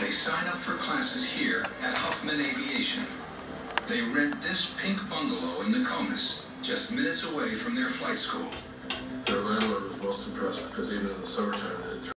They sign up for classes here at Huffman Aviation. They rent this pink bungalow in Nokomis, just minutes away from their flight school. Their landlord was most impressed because even in the summertime, they didn't